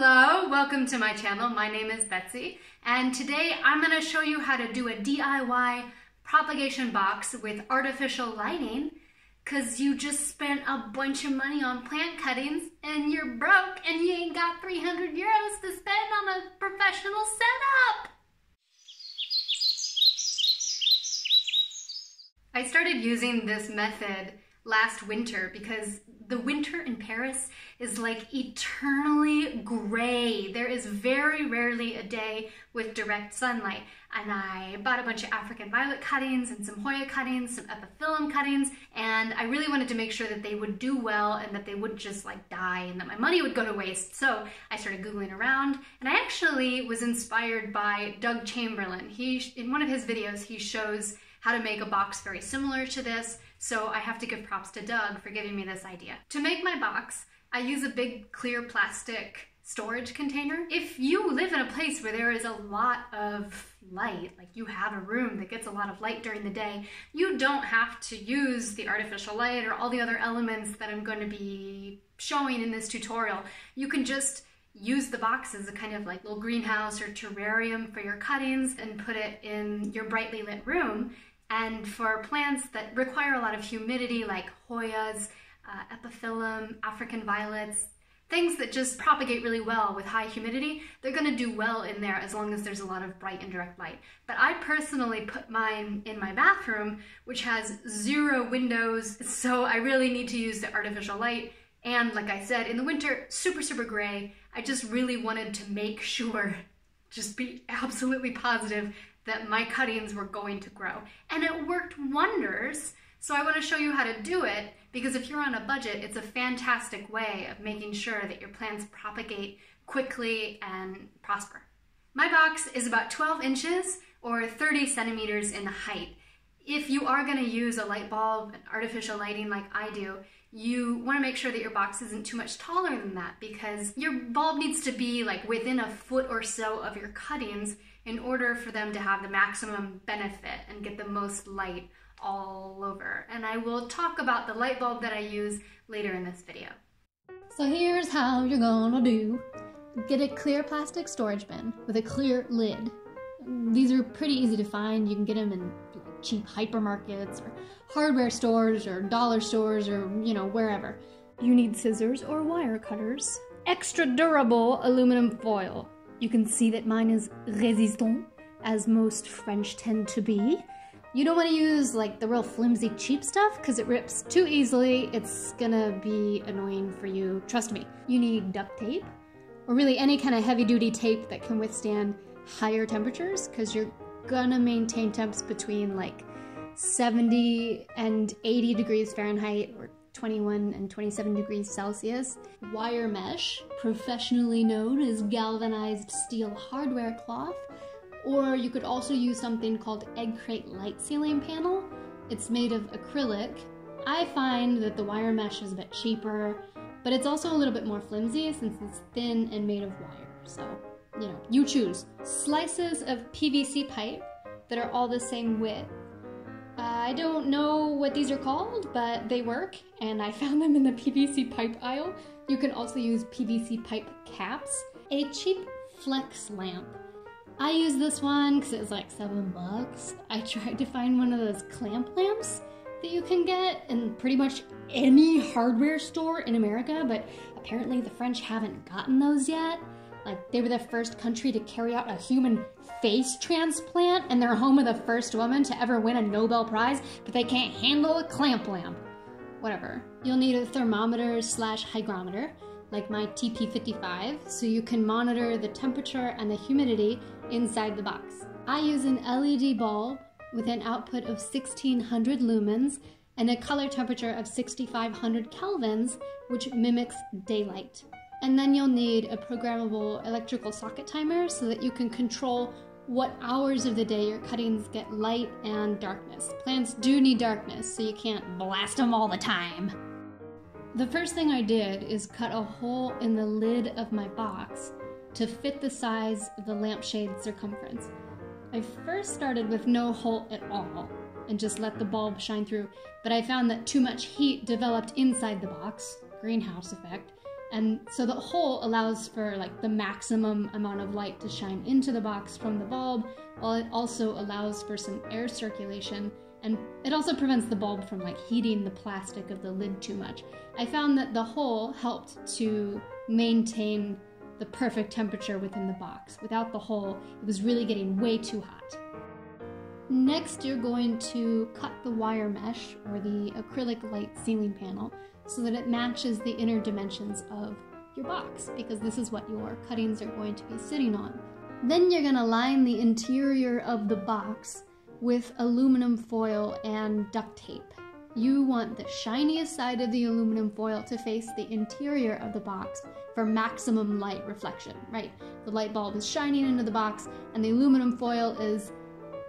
Hello, welcome to my channel. My name is Betsy, and today I'm going to show you how to do a DIY propagation box with artificial lighting because you just spent a bunch of money on plant cuttings and you're broke and you ain't got 300 euros to spend on a professional setup. I started using this method last winter because the winter in Paris is like eternally gray. There is very rarely a day with direct sunlight. And I bought a bunch of African violet cuttings and some Hoya cuttings, some epiphyllum cuttings, and I really wanted to make sure that they would do well and that they would just like die and that my money would go to waste. So I started Googling around and I actually was inspired by Doug Chamberlain. He, in one of his videos, he shows how to make a box very similar to this. So I have to give props to Doug for giving me this idea. To make my box, I use a big clear plastic storage container. If you live in a place where there is a lot of light, like you have a room that gets a lot of light during the day, you don't have to use the artificial light or all the other elements that I'm going to be showing in this tutorial. You can just use the box as a kind of like little greenhouse or terrarium for your cuttings and put it in your brightly lit room and for plants that require a lot of humidity, like Hoyas, uh, epiphyllum, African violets, things that just propagate really well with high humidity, they're gonna do well in there as long as there's a lot of bright and direct light. But I personally put mine in my bathroom, which has zero windows, so I really need to use the artificial light. And like I said, in the winter, super, super gray. I just really wanted to make sure, just be absolutely positive that my cuttings were going to grow. And it worked wonders. So I want to show you how to do it because if you're on a budget, it's a fantastic way of making sure that your plants propagate quickly and prosper. My box is about 12 inches or 30 centimeters in height. If you are going to use a light bulb and artificial lighting like I do, you want to make sure that your box isn't too much taller than that because your bulb needs to be like within a foot or so of your cuttings in order for them to have the maximum benefit and get the most light all over. And I will talk about the light bulb that I use later in this video. So here's how you're gonna do. Get a clear plastic storage bin with a clear lid. These are pretty easy to find. You can get them in cheap hypermarkets or hardware stores or dollar stores or, you know, wherever. You need scissors or wire cutters. Extra durable aluminum foil. You can see that mine is resistant, as most French tend to be. You don't want to use like the real flimsy cheap stuff because it rips too easily. It's gonna be annoying for you, trust me. You need duct tape, or really any kind of heavy duty tape that can withstand higher temperatures because you're gonna maintain temps between like 70 and 80 degrees Fahrenheit or 21 and 27 degrees Celsius. Wire mesh, professionally known as galvanized steel hardware cloth, or you could also use something called egg crate light ceiling panel. It's made of acrylic. I find that the wire mesh is a bit cheaper, but it's also a little bit more flimsy since it's thin and made of wire. So, you know, you choose. Slices of PVC pipe that are all the same width Uh, I don't know what these are called, but they work, and I found them in the PVC pipe aisle. You can also use PVC pipe caps. A cheap flex lamp. I use this one because it was like seven bucks. I tried to find one of those clamp lamps that you can get in pretty much any hardware store in America, but apparently the French haven't gotten those yet. Like, they were the first country to carry out a human face transplant, and they're home of the first woman to ever win a Nobel Prize, but they can't handle a clamp lamp. Whatever. You'll need a thermometer slash hygrometer, like my TP55, so you can monitor the temperature and the humidity inside the box. I use an LED bulb with an output of 1600 lumens and a color temperature of 6500 kelvins, which mimics daylight. And then you'll need a programmable electrical socket timer so that you can control what hours of the day your cuttings get light and darkness. Plants do need darkness, so you can't blast them all the time. The first thing I did is cut a hole in the lid of my box to fit the size of the lampshade circumference. I first started with no hole at all and just let the bulb shine through, but I found that too much heat developed inside the box, greenhouse effect, And so the hole allows for like the maximum amount of light to shine into the box from the bulb, while it also allows for some air circulation and it also prevents the bulb from like heating the plastic of the lid too much. I found that the hole helped to maintain the perfect temperature within the box. Without the hole, it was really getting way too hot. Next, you're going to cut the wire mesh or the acrylic light ceiling panel so that it matches the inner dimensions of your box because this is what your cuttings are going to be sitting on. Then you're going to line the interior of the box with aluminum foil and duct tape. You want the shiniest side of the aluminum foil to face the interior of the box for maximum light reflection, right? The light bulb is shining into the box and the aluminum foil is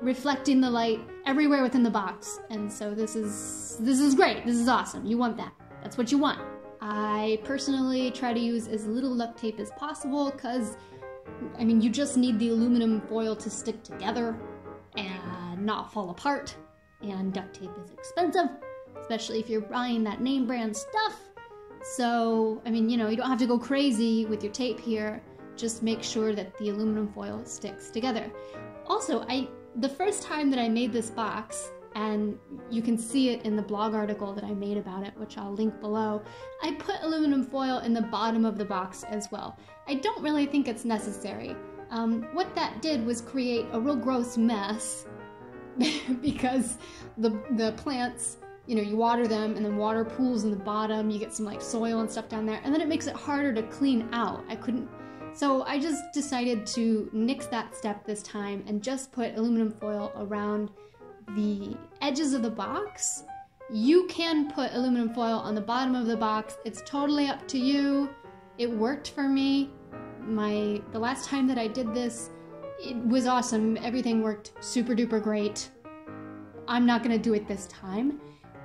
reflecting the light everywhere within the box. And so this is this is great. This is awesome. You want that. That's what you want. I personally try to use as little duct tape as possible cuz I mean, you just need the aluminum foil to stick together and not fall apart. And duct tape is expensive, especially if you're buying that name brand stuff. So, I mean, you know, you don't have to go crazy with your tape here. Just make sure that the aluminum foil sticks together. Also, I the first time that I made this box, and you can see it in the blog article that I made about it, which I'll link below, I put aluminum foil in the bottom of the box as well. I don't really think it's necessary. Um, what that did was create a real gross mess because the the plants, you know, you water them and then water pools in the bottom. You get some like soil and stuff down there, and then it makes it harder to clean out. I couldn't. So I just decided to nix that step this time and just put aluminum foil around the edges of the box. You can put aluminum foil on the bottom of the box. It's totally up to you. It worked for me my the last time that I did this, it was awesome. Everything worked super duper great. I'm not going to do it this time.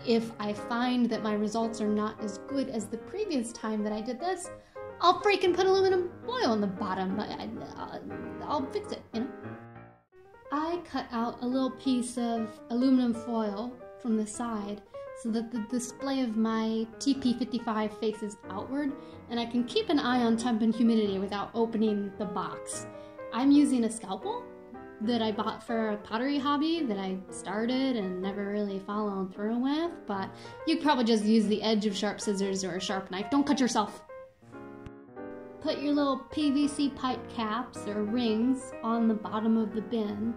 If I find that my results are not as good as the previous time that I did this, I'll freaking put aluminum foil on the bottom. I, will fix it, you know? I cut out a little piece of aluminum foil from the side so that the display of my TP55 faces outward and I can keep an eye on temp and humidity without opening the box. I'm using a scalpel that I bought for a pottery hobby that I started and never really followed through with, but you could probably just use the edge of sharp scissors or a sharp knife. Don't cut yourself. Put your little PVC pipe caps or rings on the bottom of the bin,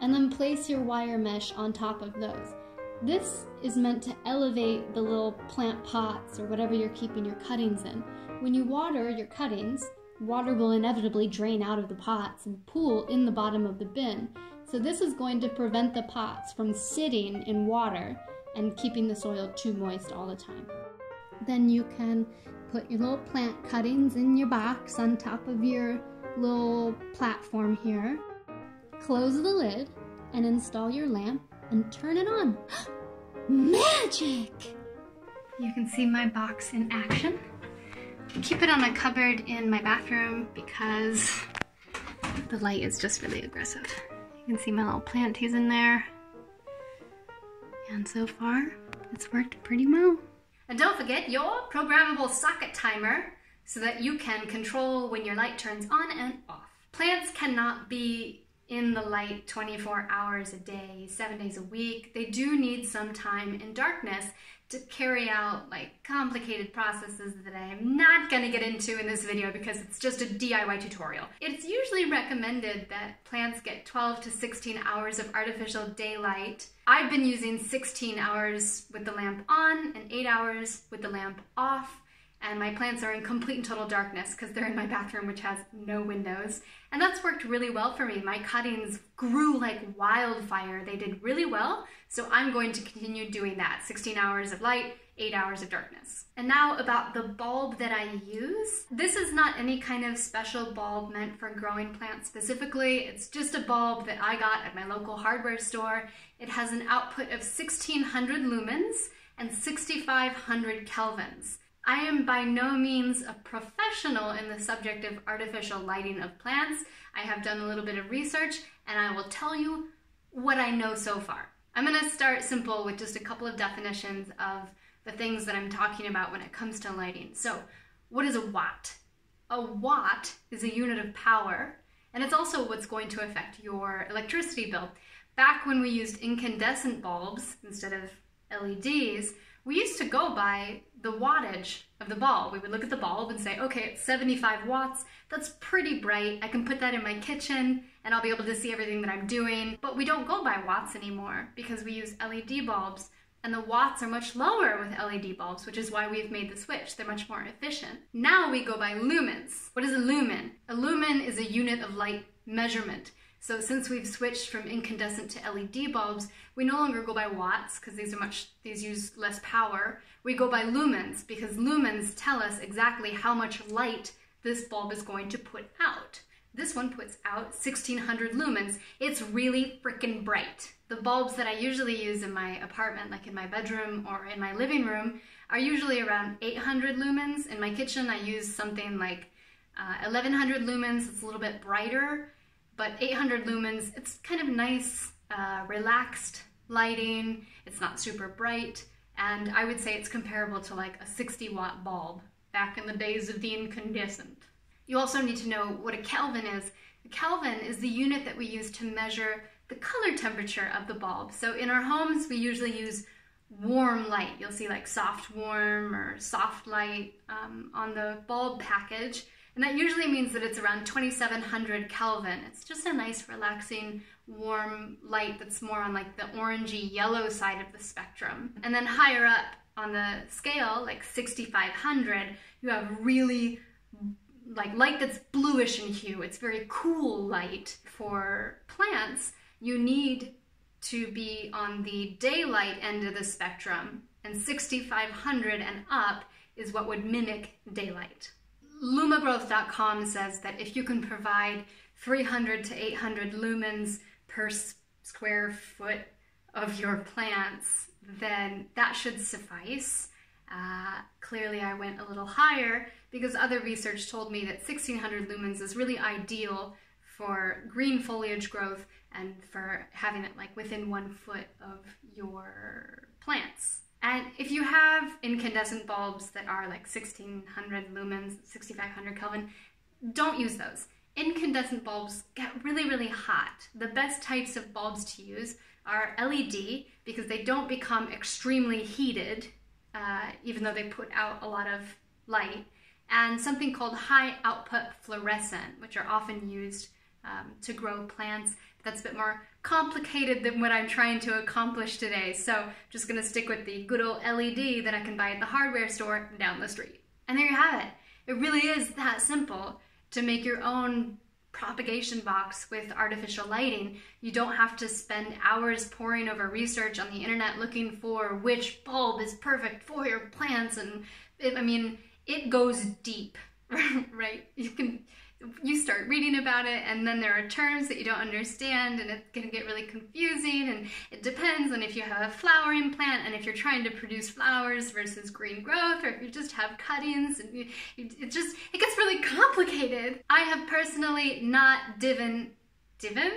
and then place your wire mesh on top of those. This is meant to elevate the little plant pots or whatever you're keeping your cuttings in. When you water your cuttings, water will inevitably drain out of the pots and pool in the bottom of the bin. So this is going to prevent the pots from sitting in water and keeping the soil too moist all the time. Then you can put your little plant cuttings in your box on top of your little platform here. Close the lid and install your lamp and turn it on. Magic! You can see my box in action. I keep it on a cupboard in my bathroom because the light is just really aggressive. You can see my little planties in there. And so far, it's worked pretty well. And don't forget your programmable socket timer so that you can control when your light turns on and off. Plants cannot be in the light 24 hours a day, seven days a week. They do need some time in darkness to carry out like complicated processes that I am not going to get into in this video because it's just a DIY tutorial. It's usually recommended that plants get 12 to 16 hours of artificial daylight. I've been using 16 hours with the lamp on and 8 hours with the lamp off and my plants are in complete and total darkness because they're in my bathroom which has no windows. And that's worked really well for me. My cuttings grew like wildfire. They did really well. So i'm going to continue doing that. 16 hours of light 8 hours of darkness. And now about the bulb that i use. This is not any kind of special bulb meant for growing plants specifically. It's just a bulb that i got at my local hardware store. It has an output of 1600 lumens and 6500 kelvins I am by no means a professional in the subject of artificial lighting of plants. I have done a little bit of research and I will tell you what I know so far. I'm going to start simple with just a couple of definitions of the things that I'm talking about when it comes to lighting. So, what is a watt? A watt is a unit of power, and it's also what's going to affect your electricity bill. Back when we used incandescent bulbs instead of LEDs, we used to go by the wattage of the bulb. We would look at the bulb and say, okay, it's 75 watts. That's pretty bright. I can put that in my kitchen and I'll be able to see everything that I'm doing. But we don't go by watts anymore because we use LED bulbs and the watts are much lower with LED bulbs, which is why we've made the switch. They're much more efficient. Now we go by lumens. What is a lumen? A lumen is a unit of light measurement. So since we've switched from incandescent to LED bulbs, we no longer go by watts because these are much these use less power. We go by lumens because lumens tell us exactly how much light this bulb is going to put out. This one puts out 1600 lumens. It's really freaking bright. The bulbs that I usually use in my apartment, like in my bedroom or in my living room, are usually around 800 lumens. In my kitchen, I use something like uh, 1100 lumens. It's a little bit brighter but 800 lumens, it's kind of nice, uh, relaxed lighting. It's not super bright. And I would say it's comparable to like a 60 watt bulb back in the days of the incandescent. You also need to know what a Kelvin is. A Kelvin is the unit that we use to measure the color temperature of the bulb. So in our homes, we usually use warm light. You'll see like soft warm or soft light um, on the bulb package. And that usually means that it's around 2700 Kelvin. It's just a nice, relaxing, warm light that's more on like the orangey yellow side of the spectrum. And then higher up on the scale, like 6500, you have really like light that's bluish in hue. It's very cool light. For plants, you need to be on the daylight end of the spectrum, and 6500 and up is what would mimic daylight. Lumagrowth.com says that if you can provide 300 to 800 lumens per square foot of your plants, then that should suffice. Uh, clearly, I went a little higher because other research told me that 1600 lumens is really ideal for green foliage growth and for having it like within one foot of your plants. And if you have incandescent bulbs that are like 1600 lumens, 6500 Kelvin, don't use those. Incandescent bulbs get really, really hot. The best types of bulbs to use are LED because they don't become extremely heated, uh, even though they put out a lot of light, and something called high output fluorescent, which are often used um, to grow plants. That's a bit more complicated than what I'm trying to accomplish today. So just gonna stick with the good old LED that I can buy at the hardware store down the street. And there you have it. It really is that simple to make your own propagation box with artificial lighting. You don't have to spend hours poring over research on the internet looking for which bulb is perfect for your plants. And it, I mean, it goes deep, right? You can you start reading about it and then there are terms that you don't understand and it's going to get really confusing and it depends on if you have a flowering plant and if you're trying to produce flowers versus green growth or if you just have cuttings and you, it just it gets really complicated. I have personally not divin divin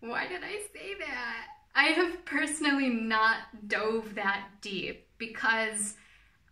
why did i say that? I have personally not dove that deep because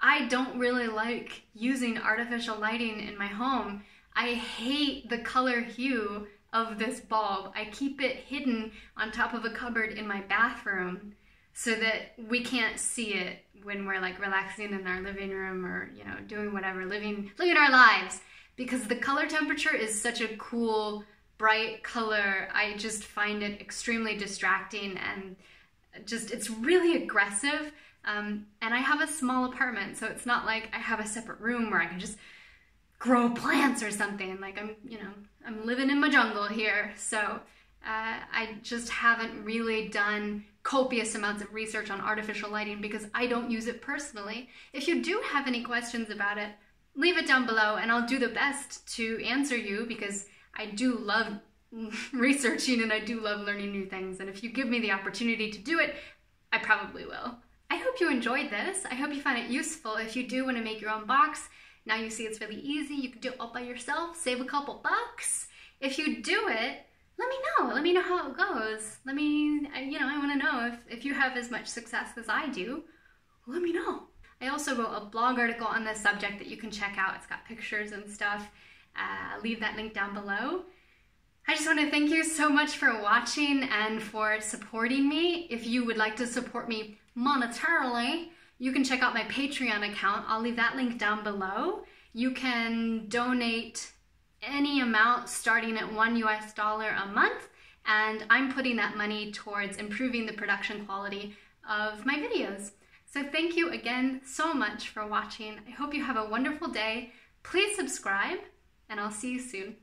i don't really like using artificial lighting in my home I hate the color hue of this bulb. I keep it hidden on top of a cupboard in my bathroom so that we can't see it when we're like relaxing in our living room or, you know, doing whatever, living living our lives because the color temperature is such a cool bright color. I just find it extremely distracting and just it's really aggressive. Um, and I have a small apartment, so it's not like I have a separate room where I can just grow plants or something. Like I'm, you know, I'm living in my jungle here. So uh, I just haven't really done copious amounts of research on artificial lighting because I don't use it personally. If you do have any questions about it, leave it down below and I'll do the best to answer you because I do love researching and I do love learning new things. And if you give me the opportunity to do it, I probably will. I hope you enjoyed this. I hope you found it useful. If you do want to make your own box, now you see it's really easy. You can do it all by yourself, save a couple bucks. If you do it, let me know. Let me know how it goes. Let me, you know, I want to know if, if you have as much success as I do. Let me know. I also wrote a blog article on this subject that you can check out. It's got pictures and stuff. Uh, leave that link down below. I just want to thank you so much for watching and for supporting me. If you would like to support me monetarily, you can check out my Patreon account. I'll leave that link down below. You can donate any amount starting at one US dollar a month, and I'm putting that money towards improving the production quality of my videos. So thank you again so much for watching. I hope you have a wonderful day. Please subscribe, and I'll see you soon.